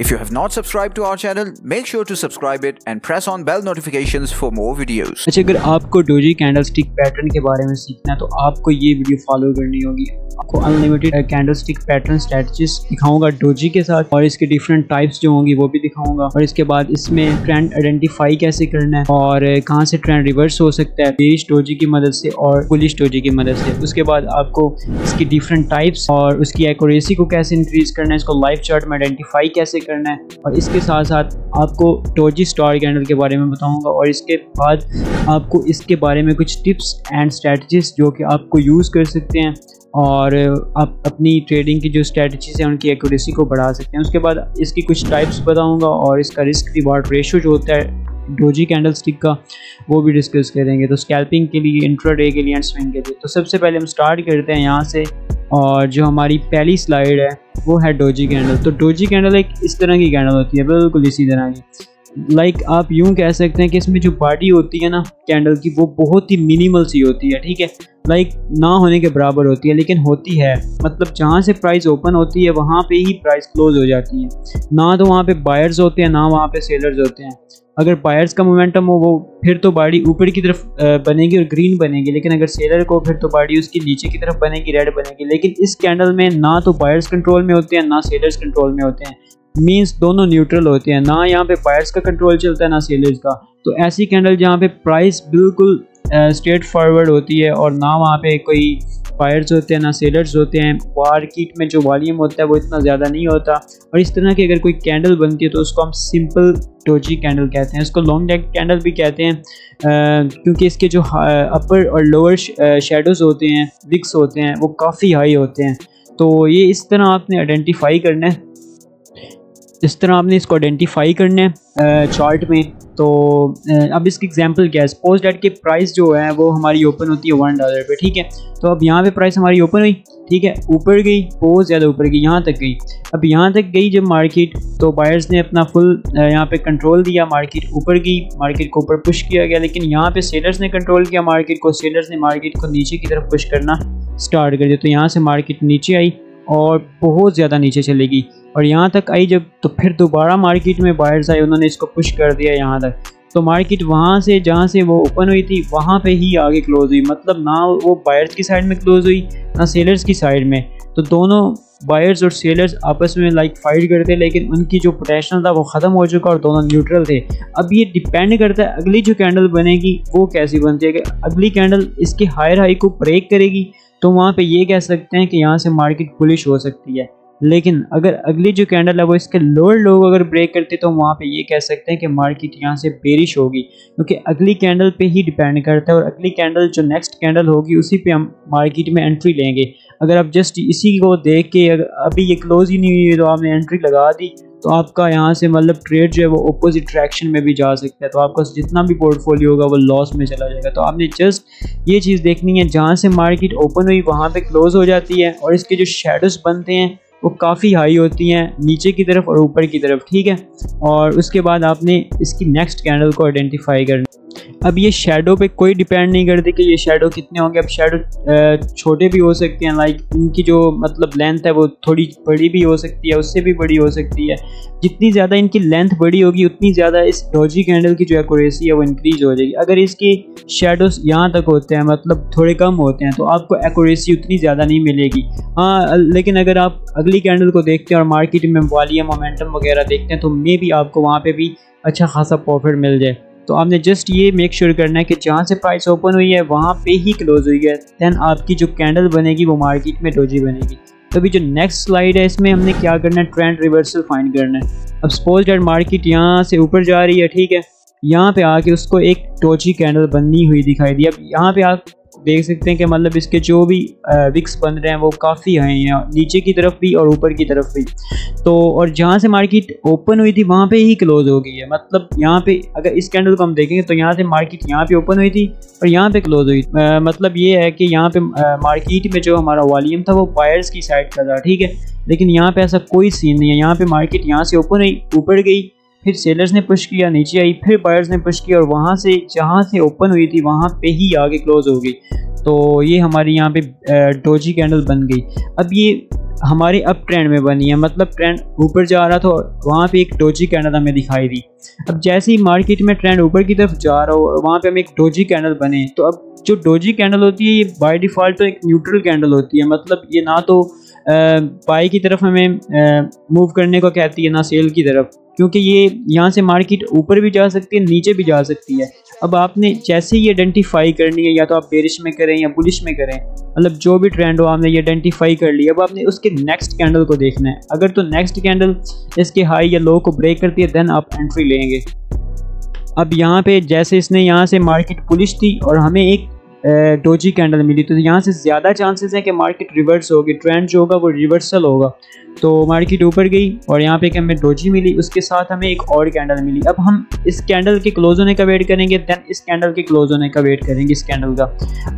If you have not subscribed to our channel, make sure to subscribe it and press on bell notifications for more videos. अच्छा अगर आपको doji candle stick pattern के बारे में सीखना है तो आपको ये वीडियो फॉलो करनी होगी। आपको unlimited candle stick pattern strategies दिखाऊँगा डोजी के साथ और इसके डिफरेंट टाइप्स जो होंगी वो भी दिखाऊँगा। और इसके बाद इसमें ट्रेंड आइडेंटिफाई कैसे करना है और कहाँ से ट्रेंड रिवर्स हो सकता है बेश डोजी की मदद से और पुलिस डोजी की मदद से। उसके बाद आपको इसकी डिफरेंट टाइप्स और उसकी एक्यूरेसी को कैसे इंक्रीज करना है इसको लाइव चार्ट में आइडेंटिफाई कैसे करना है। और इसके साथ साथ आपको टोजी स्टार कैंडल के बारे में बताऊँगा और इसके बाद आपको इसके बारे में कुछ टिप्स एंड स्ट्रेटजीज जो कि आपको यूज़ कर सकते हैं और आप अपनी ट्रेडिंग की जो स्ट्रेटजीज हैं उनकी एक्यूरेसी को बढ़ा सकते हैं। उसके बाद इसकी कुछ टाइप्स बताऊँगा और इसका रिस्क रिवार्ड रेशो जो होता है डोजी कैंडल स्टिक का, वो भी डिस्कस करेंगे। तो स्कैल्पिंग के लिए इंट्रा डे के लिए एंड स्विंग के लिए। तो सबसे पहले हम स्टार्ट करते हैं यहाँ से और जो हमारी पहली स्लाइड है वो है डोजी कैंडल तो डोजी कैंडल एक इस तरह की कैंडल होती है बिल्कुल इसी तरह की। लाइक like आप यूँ कह सकते हैं कि इसमें जो बॉडी होती है ना कैंडल की वो बहुत ही मिनिमल सी होती है ठीक है? लाइक like, ना होने के बराबर होती है लेकिन होती है। मतलब जहाँ से प्राइस ओपन होती है वहाँ पे ही प्राइस क्लोज हो जाती है। ना तो वहाँ पे बायर्स होते हैं ना वहाँ पे सेलर्स होते हैं। अगर बायर्स का मोमेंटम हो, वो फिर तो बाड़ी ऊपर की तरफ़ बनेगी और ग्रीन बनेगी। लेकिन अगर सेलर को फिर तो बाड़ी उसकी नीचे की तरफ़ बनेगी रेड बनेगी। लेकिन इस कैंडल में ना तो बायर्स कंट्रोल में होते हैं, ना सेलर्स कंट्रोल में होते हैं। मीन्स दोनों न्यूट्रल होते हैं। ना यहाँ पे बायर्स का कंट्रोल चलता है, ना सेलर्स का। तो ऐसी कैंडल जहाँ पे प्राइस बिल्कुल स्ट्रेट फॉरवर्ड होती है और ना वहाँ पे कोई बायर्स होते हैं, ना सेलर्स होते हैं मार्केट में जो वॉल्यूम होता है वो इतना ज़्यादा नहीं होता। और इस तरह की अगर कोई कैंडल बनती है तो उसको हम सिंपल टोजी कैंडल कहते हैं। इसको लॉन्ग नेक कैंडल भी कहते हैं क्योंकि इसके जो अपर और लोअर शेडोज़ होते हैं विक्स होते हैं, वो काफ़ी हाई होते हैं। तो ये इस तरह आपने आइडेंटिफाई करना है। इस तरह आपने इसको आइडेंटिफाई करना है चार्ट में। तो अब इसकी एग्जांपल क्या है? सपोज़ डेट के प्राइस जो है, वो हमारी ओपन होती है वन डॉलर पे, ठीक है? तो अब यहाँ पे प्राइस हमारी ओपन हुई, ठीक है? ऊपर गई, बहुत ज़्यादा ऊपर गई, यहाँ तक गई। अब यहाँ तक गई जब मार्केट तो बायर्स ने अपना फुल यहाँ पे कंट्रोल दिया मार्केट ऊपर गई मार्केट को ऊपर पुश किया गया। लेकिन यहाँ पे सेलर्स ने कंट्रोल किया मार्केट को सेलर्स ने मार्केट को नीचे की तरफ़ पुश करना स्टार्ट कर दिया। तो यहाँ से मार्केट नीचे आई और बहुत ज़्यादा नीचे चलेगी और यहाँ तक आई जब तो फिर दोबारा मार्केट में बायर्स आए, उन्होंने इसको पुश कर दिया यहाँ तक। तो मार्केट वहाँ से, जहाँ से वो ओपन हुई थी, वहाँ पे ही आगे क्लोज हुई। मतलब ना वो बायर्स की साइड में क्लोज हुई, ना सेलर्स की साइड में। तो दोनों बायर्स और सेलर्स आपस में लाइक फाइट करते, लेकिन उनकी जो पोटेंशियल था वो ख़त्म हो चुका और दोनों न्यूट्रल थे। अब ये डिपेंड करता है, अगली जो कैंडल बनेगी, वो कैसी बनती है कि अगली कैंडल इसके हायर हाई को ब्रेक करेगी। तो वहाँ पे ये कह सकते हैं कि यहाँ से मार्केट पुलिश हो सकती है। लेकिन अगर अगली जो कैंडल है वो इसके लोअर लोग अगर ब्रेक करते तो वहाँ पे ये कह सकते हैं कि मार्केट यहाँ से बेरिश होगी। क्योंकि अगली कैंडल पे ही डिपेंड करता है और अगली कैंडल जो नेक्स्ट कैंडल होगी, उसी पे हम मार्केट में एंट्री लेंगे। अगर आप जस्ट इसी को देख के अभी ये क्लोज ही नहीं हुई तो आपने एंट्री लगा दी तो आपका यहाँ से मतलब ट्रेड जो है वो अपोजिट ट्रैक्शन में भी जा सकता है। तो आपका जितना भी पोर्टफोलियो होगा, वो लॉस में चला जाएगा। तो आपने जस्ट ये चीज़ देखनी है, जहाँ से मार्केट ओपन हुई, वहाँ पे क्लोज हो जाती है और इसके जो शेडोज बनते हैं वो काफ़ी हाई होती हैं, नीचे की तरफ़ और ऊपर की तरफ़, ठीक है? और उसके बाद आपने इसकी नेक्स्ट कैंडल को आइडेंटिफाई करना। अब ये शेडो पे कोई डिपेंड नहीं करती कि ये शेडो कितने होंगे। अब शेडो छोटे भी हो सकते हैं लाइक इनकी जो मतलब लेंथ है वो थोड़ी बड़ी भी हो सकती है, उससे भी बड़ी हो सकती है। जितनी ज़्यादा इनकी लेंथ बड़ी होगी, उतनी ज़्यादा इस डोजी कैंडल की जो एक्यूरेसी है वो इंक्रीज हो जाएगी। अगर इसकी शेडोज यहाँ तक होते हैं मतलब थोड़े कम होते हैं तो आपको एक्यूरेसी उतनी ज़्यादा नहीं मिलेगी। हाँ लेकिन अगर आप अगली कैंडल को देखते हैं और मार्केट में वॉलीम मोमेंटम वगैरह देखते हैं तो मे भी आपको वहाँ पर भी अच्छा खासा प्रॉफिट मिल जाए। तो आपने जस्ट ये मेक श्योर sure करना है कि जहाँ से प्राइस ओपन हुई है, वहाँ पे ही क्लोज हुई है। देन आपकी जो कैंडल बनेगी, वो मार्केट में डोजी बनेगी। तो अभी जो नेक्स्ट स्लाइड है, इसमें हमने क्या करना है? ट्रेंड रिवर्सल फाइंड करना है। अब सपोज़ डेट मार्केट यहाँ से ऊपर जा रही है, ठीक है? यहाँ पे आके उसको एक टोची कैंडल बननी हुई दिखाई दी। अब यहाँ पे आप देख सकते हैं कि मतलब इसके जो भी विक्स बन रहे हैं वो काफ़ी हाई हैं नीचे की तरफ़ भी और ऊपर की तरफ़ भी। तो और जहाँ से मार्केट ओपन हुई थी वहाँ पे ही क्लोज हो गई है। मतलब यहाँ पे अगर इस कैंडल को हम देखेंगे तो यहाँ से मार्केट यहाँ पे ओपन हुई थी और यहाँ पे क्लोज हुई। आ, मतलब ये है कि यहाँ पे मार्केट में जो हमारा वॉल्यूम था वो बायर्स की साइड का था ठीक है? लेकिन यहाँ पे ऐसा कोई सीन नहीं है। यहाँ पे मार्केट यहाँ से ओपन हुई ऊपर गई फिर सेलर्स ने पुश किया, नीचे आई, फिर बायर्स ने पुश किया और वहाँ से, जहाँ से ओपन हुई थी, वहाँ पे ही आगे क्लोज हो गई। तो ये हमारी यहाँ पे डोजी कैंडल बन गई। अब ये हमारी अप ट्रेंड में बनी है मतलब ट्रेंड ऊपर जा रहा था और वहाँ पे एक डोजी कैंडल हमें दिखाई दी। अब जैसे ही मार्केट में ट्रेंड ऊपर की तरफ़ जा रहा हो और वहाँ पे हमें एक डोजी कैंडल बने तो अब जो डोजी कैंडल होती है, ये बाय डिफ़ॉल्ट तो एक न्यूट्रल कैंडल होती है। मतलब ये ना तो बाई की तरफ़ हमें मूव करने को कहती है, ना सेल की तरफ़। क्योंकि ये यहाँ से मार्केट ऊपर भी जा सकती है, नीचे भी जा सकती है। अब आपने जैसे ही आइडेंटिफाई करनी है, या तो आप बेरिश में करें या बुलिश में करें मतलब जो भी ट्रेंड हो आपने ये आइडेंटिफाई कर लिया, अब आपने उसके नेक्स्ट कैंडल को देखना है। अगर तो नेक्स्ट कैंडल इसके हाई या लो को ब्रेक करती है देन आप एंट्री लेंगे। अब यहाँ पे जैसे इसने यहाँ से मार्केट पुलिश थी और हमें एक डोजी कैंडल मिली। तो यहाँ से ज़्यादा चांसेस हैं कि मार्केट रिवर्स होगी ट्रेंड जो होगा वो रिवर्सल होगा। तो मार्केट ऊपर गई और यहाँ पे हमें डोजी मिली, उसके साथ हमें एक और कैंडल मिली। अब हम इस कैंडल के क्लोज होने का वेट करेंगे देन इस कैंडल के क्लोज होने का वेट करेंगे इस कैंडल का।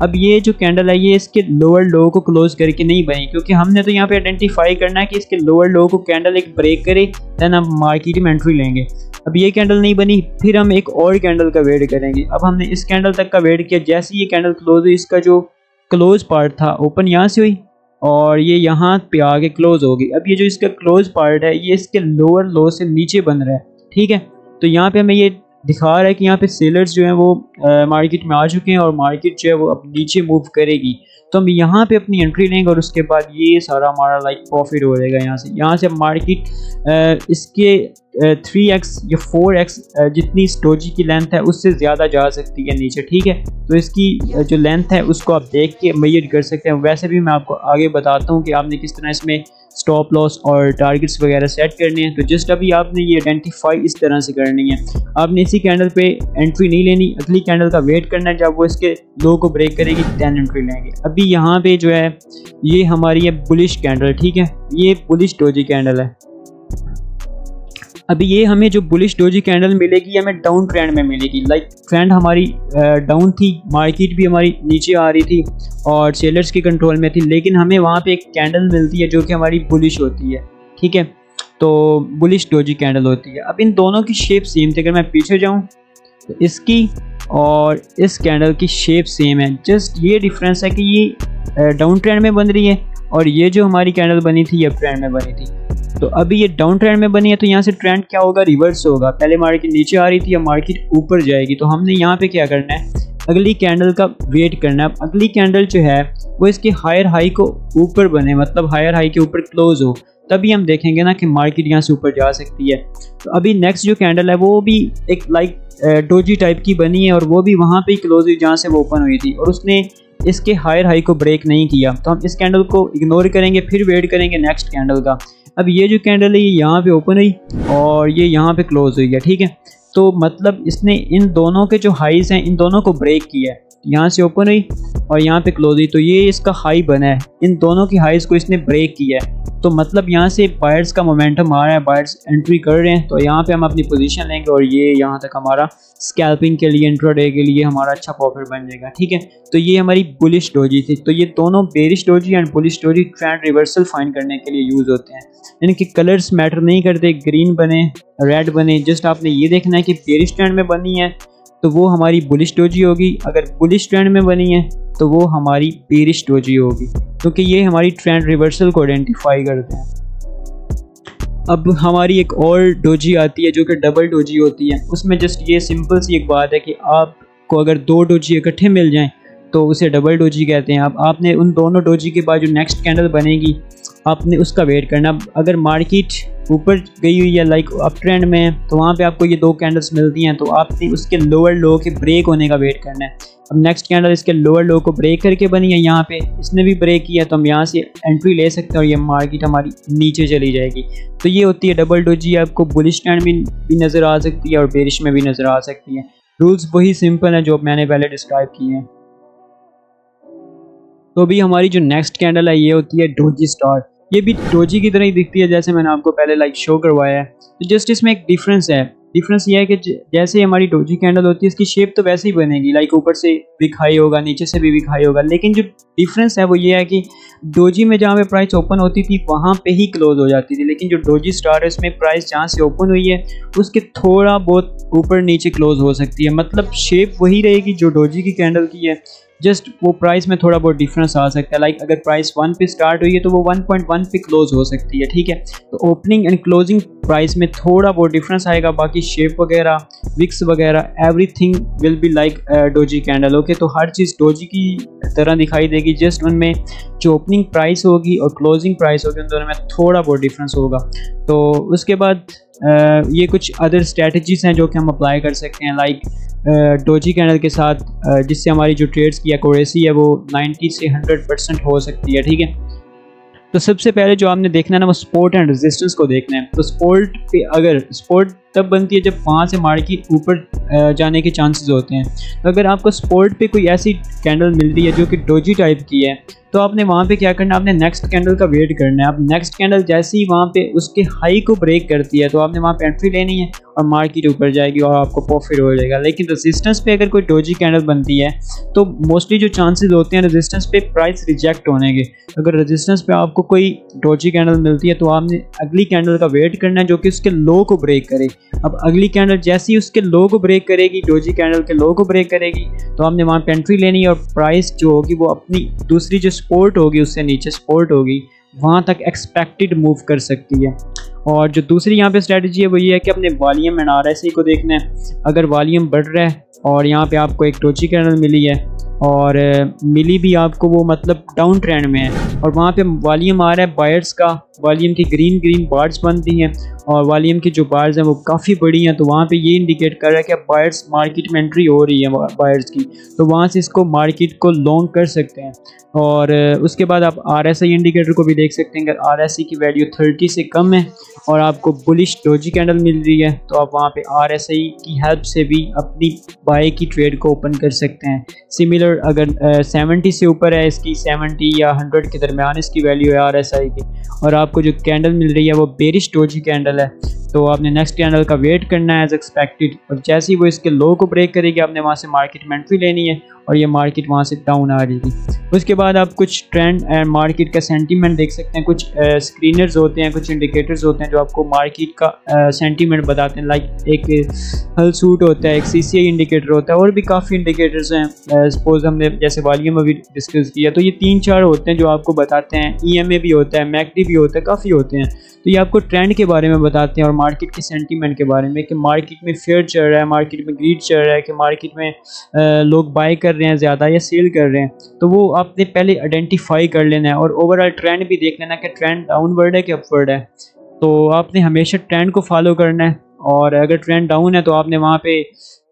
अब ये जो कैंडल है ये इसके लोअर लो को क्लोज करके नहीं बनी, क्योंकि हमने तो यहाँ पे आइडेंटिफाई करना है कि इसके लोअर लो को कैंडल एक ब्रेक करे देन हम मार्केट में एंट्री लेंगे। अब ये कैंडल नहीं बनी, फिर हम एक और कैंडल का वेट करेंगे। अब हमने इस कैंडल तक का वेट किया, जैसे ये कैंडल क्लोज हुई, इसका जो क्लोज पार्ट था ओपन यहाँ से हुई और ये यहाँ पे आगे क्लोज होगी। अब ये जो इसका क्लोज पार्ट है, ये इसके लोअर लो से नीचे बन रहा है, ठीक है? तो यहाँ पे हमें ये दिखा रहा है कि यहाँ पे सेलर्स जो हैं वो मार्केट में आ चुके हैं और मार्केट जो है वो अब नीचे मूव करेगी। तो हम यहाँ पे अपनी एंट्री लेंगे और उसके बाद ये सारा हमारा लाइक प्रॉफिट हो जाएगा यहाँ से। यहाँ से मार्केट इसके थ्री एक्स या फोर एक्स जितनी स्टोजी की लेंथ है उससे ज़्यादा जा सकती है नीचे ठीक है? तो इसकी जो लेंथ है उसको आप देख के मैयर कर सकते हैं। वैसे भी मैं आपको आगे बताता हूँ कि आपने किस तरह इसमें स्टॉप लॉस और टारगेट्स वगैरह सेट करने हैं तो जस्ट अभी आपने ये आइडेंटिफाई इस तरह से करनी है। आपने इसी कैंडल पे एंट्री नहीं लेनी, अगली कैंडल का वेट करना है जब वो इसके लो को ब्रेक करेगी दैन एंट्री लेंगे। अभी यहाँ पे जो है, ये हमारी है बुलिश कैंडल ठीक है? ये बुलिश डोजी कैंडल है। अभी ये हमें जो बुलिश डोजी कैंडल मिलेगी हमें डाउन ट्रेंड में मिलेगी। लाइक ट्रेंड हमारी डाउन थी मार्केट भी हमारी नीचे आ रही थी और सेलर्स के कंट्रोल में थी, लेकिन हमें वहाँ पे एक कैंडल मिलती है जो कि हमारी बुलिश होती है, ठीक है? तो बुलिश डोजी कैंडल होती है। अब इन दोनों की शेप सेम थी। अगर मैं पीछे जाऊँ तो इसकी और इस कैंडल की शेप सेम है। जस्ट ये डिफरेंस है कि ये डाउन ट्रेंड में बन रही है और ये जो हमारी कैंडल बनी थी, ये ट्रेंड में बनी थी। तो अभी ये डाउन ट्रेंड में बनी है तो यहाँ से ट्रेंड क्या होगा? रिवर्स होगा। पहले मार्केट नीचे आ रही थी या मार्केट ऊपर जाएगी। तो हमने यहाँ पे क्या करना है? अगली कैंडल का वेट करना है। अगली कैंडल जो है, वो इसके हायर हाई को ऊपर बने मतलब हायर हाई के ऊपर क्लोज हो। तभी हम देखेंगे ना कि मार्केट यहाँ से ऊपर जा सकती है। तो अभी नेक्स्ट जो कैंडल है, वो भी एक लाइक डोजी टाइप की बनी है और वो भी वहाँ पे क्लोज हुई, जहाँ से वो ओपन हुई थी। और उसने इसके हायर हाई को ब्रेक नहीं किया। तो हम इस कैंडल को इग्नोर करेंगे, फिर वेट करेंगे नेक्स्ट कैंडल का। अब ये जो कैंडल है, ये यहाँ पे ओपन हुई और ये यहाँ पे क्लोज हुई है, ठीक है? तो मतलब इसने इन दोनों के जो हाइस हैं, इन दोनों को ब्रेक किया है। यहाँ से ओपन हुई और यहाँ पे क्लोज हुई। तो ये इसका हाई बना है। इन दोनों की हाइज को इसने ब्रेक किया है। तो मतलब यहाँ से बायर्स का मोमेंटम आ रहा है। बायर्स एंट्री कर रहे हैं। तो यहाँ पे हम अपनी पोजीशन लेंगे और ये यहाँ तक हमारा स्कैल्पिंग के लिए इंट्रोडे के लिए हमारा अच्छा प्रॉफिट बन जाएगा। ठीक है? तो ये हमारी बुलिश डोजी थी। तो ये दोनों bearish doji and bullish doji trend reversal find करने के लिए यूज़ होते हैं। यानी कि कलर्स मैटर नहीं करते। ग्रीन बने रेड बने। जस्ट आपने ये देखना है कि बेरिश ट्रेंड में बनी है। तो वो हमारी बुलिश डोजी होगी। अगर बुलिश ट्रेंड में बनी है तो वो हमारी पेरिश डोजी होगी। क्योंकि ये हमारी ट्रेंड रिवर्सल को आइडेंटिफाई करते हैं। अब हमारी एक और डोजी आती है जो कि डबल डोजी होती है। उसमें जस्ट ये सिंपल सी एक बात है कि आपको अगर दो डोजी इकट्ठे मिल जाएँ तो उसे डबल डोजी कहते हैं। अब आपने उन दोनों डोजी के बाद जो नेक्स्ट कैंडल बनेगी, आपने उसका वेट करना। अगर मार्केट ऊपर गई हुई है लाइक अप ट्रेंड में तो वहाँ पे आपको ये दो कैंडल्स मिलती हैं तो आपने उसके लोअर लो के ब्रेक होने का वेट करना है। अब नेक्स्ट कैंडल इसके लोअर लो को ब्रेक करके बनी है यहाँ पे, इसने भी ब्रेक किया तो हम यहाँ से एंट्री ले सकते हैं और ये मार्केट हमारी नीचे चली जाएगी। तो ये होती है डबल डोजी आपको बुलिश स्टैंड में भी नज़र आ सकती है और बेरिश में भी नज़र आ सकती है। रूल्स वही सिंपल हैं जो मैंने पहले डिस्क्राइब किए हैं। तो अभी हमारी जो नेक्स्ट कैंडल है, ये होती है डोजी स्टार ये भी डोजी की तरह ही दिखती है जैसे मैंने आपको पहले लाइक शो करवाया है। तो जस्ट इसमें एक डिफरेंस है। डिफरेंस ये है कि जैसे हमारी डोजी कैंडल होती है, इसकी शेप तो वैसे ही बनेगी। लाइक ऊपर से विखाई होगा, नीचे से भी विखाई होगा। लेकिन जो डिफरेंस है वो ये है कि डोजी में जहाँ पे प्राइस ओपन होती थी, वहाँ पे ही क्लोज हो जाती थी। लेकिन जो डोजी स्टार है, उसमें प्राइस जहाँ से ओपन हुई है, उसके थोड़ा बहुत ऊपर नीचे क्लोज हो सकती है। मतलब शेप वही रहेगी जो डोजी की कैंडल की है। जस्ट वो प्राइस में थोड़ा बहुत डिफरेंस आ सकता है। लाइक अगर प्राइस वन पे स्टार्ट हुई है तो वो वन पॉइंट वन पे क्लोज हो सकती है, ठीक है? तो ओपनिंग एंड क्लोजिंग प्राइस में थोड़ा बहुत डिफरेंस आएगा। बाकी शेप वगैरह विक्स वगैरह everything will be like doji candle okay तो हर चीज़ डोजी की तरह दिखाई देगी। जस्ट उनमें जो ओपनिंग प्राइस होगी और क्लोजिंग प्राइस होगी, उन दोनों में थोड़ा बहुत डिफरेंस होगा। तो उसके बाद ये कुछ अदर स्ट्रेटजीज हैं जो कि हम अप्लाई कर सकते हैं लाइक डोजी कैनल के साथ जिससे हमारी जो ट्रेड्स की एकोरेसी है वो 90 से 100 परसेंट हो सकती है, ठीक है? तो सबसे पहले जो आपने देखना है ना, वो स्पोर्ट एंड रेजिस्टेंस को देखना है। तो स्पोर्ट पे अगर स्पोर्ट तब बनती है जब वहाँ से मार्केट ऊपर जाने के चांसेस होते हैं। तो अगर आपको स्पोर्ट पे कोई ऐसी कैंडल मिलती है जो कि डोजी टाइप की है तो आपने वहाँ पे क्या करना है? आपने नेक्स्ट कैंडल का वेट करना है। आप नेक्स्ट कैंडल जैसे ही वहाँ पे उसके हाई को ब्रेक करती है तो आपने वहाँ पे एंट्री लेनी है और मार्केट ऊपर जाएगी और आपको प्रॉफिट हो जाएगा। लेकिन रेजिस्टेंस पे अगर कोई डोजी कैंडल बनती है तो मोस्टली जो चांसेस होते हैं रेजिस्टेंस पे प्राइस रिजेक्ट होने के। अगर रेजिस्टेंस पे आपको कोई डोजी कैंडल मिलती है तो आपने अगली कैंडल का वेट करना है जो कि उसके लो को ब्रेक करे। अब अगली कैंडल जैसे उसके लो को ब्रेक करेगी डोजी कैंडल के लो को ब्रेक करेगी तो हमने वहाँ पे एंट्री लेनी है और प्राइस जो होगी वो अपनी दूसरी जो सपोर्ट होगी, उससे नीचे सपोर्ट होगी, वहाँ तक एक्सपेक्टेड मूव कर सकती है। और जो दूसरी यहाँ पे स्ट्रेटजी है, वो ये है कि अपने वॉल्यूम एंड आर को देखना है। अगर वॉल्यूम बढ़ रहा है और यहाँ पे आपको एक टोची कैंडल मिली है और मिली भी आपको वो मतलब डाउन ट्रेंड में है। और वहाँ पे वॉल्यूम आ रहा है बायर्स का। वॉल्यूम की ग्रीन ग्रीन बार्स बनती हैं और वॉल्यूम की जो बार्स हैं वो काफ़ी बड़ी हैं। तो वहाँ पे ये इंडिकेट कर रहा है कि अब बायर्स मार्केट में एंट्री हो रही है बायर्स की। तो वहाँ से इसको मार्केट को लॉन्ग कर सकते हैं। और उसके बाद आप आर एस आई इंडिकेटर को भी देख सकते हैं। अगर आर एस आई की वैल्यू थर्टी से कम है और आपको बुलिश डोजी कैंडल मिल रही है तो आप वहाँ पर आर एस आई की हेल्प से भी अपनी बाई की ट्रेड को ओपन कर सकते हैं। सिमिलर अगर सेवेंटी से ऊपर है इसकी, सेवेंटी या हंड्रेड के दरमियान इसकी वैल्यू है आर एस आई की। और आपको जो कैंडल मिल रही है वो बेरिश डोजी कैंडल है। तो आपने नेक्स्ट कैंडल का वेट करना है एज एक्सपेक्टेड और जैसे ही वो इसके लो को ब्रेक करेगी, आपने वहाँ से मार्केट में एंट्री लेनी है। और ये मार्केट वहाँ से डाउन आ रही थी। उसके बाद आप कुछ ट्रेंड एंड मार्केट का सेंटीमेंट देख सकते हैं। कुछ स्क्रीनर्स होते हैं, कुछ इंडिकेटर्स होते हैं जो आपको मार्केट का सेंटीमेंट बताते हैं। लाइक एक हल सूट होता है, एक सी इंडिकेटर होता है और भी काफ़ी इंडिकेटर्स हैं। सपोज़ हमने जैसे वालियम अभी डिस्कस किया तो ये तीन चार होते हैं जो आपको बताते हैं। ई एम ए भी होता है मैकडी भी होता है, काफ़ी होते हैं। तो ये आपको ट्रेंड के बारे में बताते हैं और मार्केट के सेंटीमेंट के बारे में कि मार्केट में फेयर चल रहा है मार्केट में ग्रीड चल रहा है, कि मार्केट में लोग बाय कर रहे हैं ज़्यादा या सेल कर रहे हैं तो वो आपने पहले आइडेंटिफाई कर लेना है और ओवरऑल ट्रेंड भी देख लेना कि ट्रेंड डाउनवर्ड है कि अपवर्ड है। तो आपने हमेशा ट्रेंड को फॉलो करना है और अगर ट्रेंड डाउन है तो आपने वहाँ पे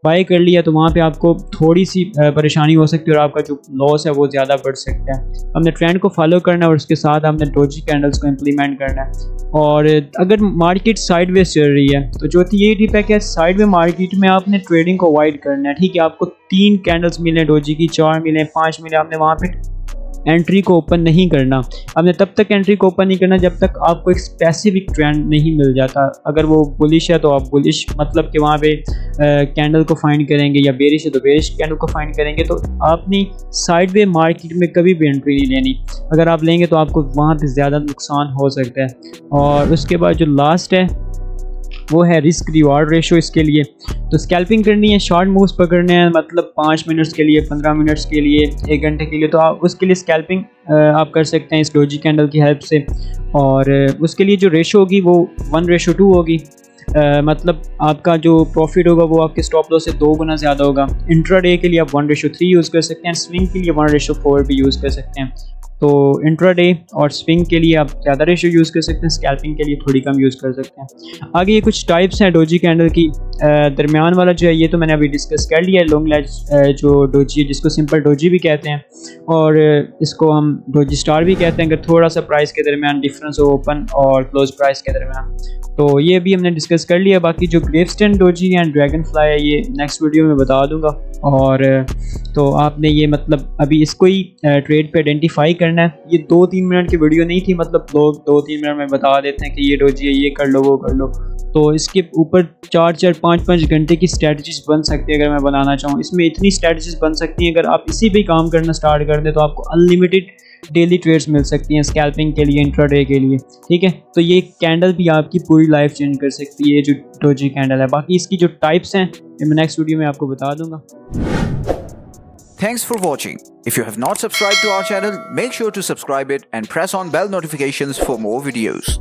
बाई कर लिया तो वहाँ पे आपको थोड़ी सी परेशानी हो सकती है और आपका जो लॉस है वो ज़्यादा बढ़ सकता है। हमने ट्रेंड को फॉलो करना है और उसके साथ हमने डोजी कैंडल्स को इम्प्लीमेंट करना है। और अगर मार्केट साइड वेज चल रही है तो जो थी ये टिप है कि साइड वे मार्केट में आपने ट्रेडिंग को अवॉइड करना है, ठीक है? आपको तीन कैंडल्स मिले डोजी की, चार मिले, पाँच मिले, आपने वहाँ पर एंट्री को ओपन नहीं करना। आपने तब तक एंट्री को ओपन नहीं करना जब तक आपको एक स्पेसिफिक ट्रेंड नहीं मिल जाता। अगर वो बुलिश है तो आप बुलिश मतलब कि वहाँ पे कैंडल को फाइंड करेंगे या बेरिश है तो बेरिश कैंडल को फाइंड करेंगे तो आपने साइड वे मार्केट में कभी भी एंट्री नहीं लेनी। अगर आप लेंगे तो आपको वहाँ पर ज़्यादा नुकसान हो सकता है। और उसके बाद जो लास्ट है, वो है रिस्क रिवार्ड रेशो इसके लिए। तो स्कैल्पिंग करनी है शॉर्ट मूव्स पकड़ने हैं मतलब पाँच मिनट्स के लिए, पंद्रह मिनट्स के लिए, एक घंटे के लिए तो आप उसके लिए स्कैल्पिंग आप कर सकते हैं इस डोजी कैंडल की हेल्प से। और उसके लिए जो रेशो होगी, वो वन रेशो टू होगी। मतलब आपका जो प्रॉफिट होगा वो आपके स्टॉप लॉस से दो गुना ज़्यादा होगा। इंट्रा डे के लिए आप वन रेशो थ्री यूज़ कर सकते हैं स्विंग के लिए वन रेशो फोर भी यूज़ कर सकते हैं। तो इंट्राडे और स्विंग के लिए आप ज़्यादा रेशो यूज़ कर सकते हैं स्कैल्पिंग के लिए थोड़ी कम यूज़ कर सकते हैं। आगे ये कुछ टाइप्स हैं डोजी कैंडल की। दरमियान वाला जो है, ये तो मैंने अभी डिस्कस कर लिया है लॉन्ग लेज जो डोजी है, जिसको सिंपल डोजी भी कहते हैं। और इसको हम डोजी स्टार भी कहते हैं, अगर थोड़ा सा प्राइस के दरमियान डिफरेंस हो ओपन और क्लोज प्राइस के दरमियान। तो ये भी हमने डिस्कस कर लिया बाकी जो gravestone doji and dragonfly है, ये नेक्स्ट वीडियो में बता दूँगा। और तो आपने ये मतलब अभी इसको ही ट्रेड पर आइडेंटिफाई करना है। ये दो तीन मिनट की वीडियो नहीं थी मतलब लोग दो तीन मिनट में बता देते हैं कि ये डोजी है ये कर लो, वो कर लो। तो इसके ऊपर चार चार, पाँच पाँच घंटे की स्ट्रेटजीज बन सकती है, अगर मैं बनाना चाहूँ। इसमें इतनी स्ट्रेटजीज बन सकती हैं, अगर आप इसी पे काम करना स्टार्ट कर दें तो आपको अनलिमिटेड डेली ट्रेड्स मिल सकती हैं स्कैल्पिंग के लिए इंट्राडे के लिए। ठीक है? तो ये कैंडल भी आपकी पूरी लाइफ चेंज कर सकती है जो डोजी कैंडल है। बाकी इसकी जो टाइप्स हैं मैं नेक्स्ट वीडियो में आपको बता दूँगा। Thanks for watching. If you have not subscribed to our channel, make sure to subscribe it and press on bell notifications for more videos.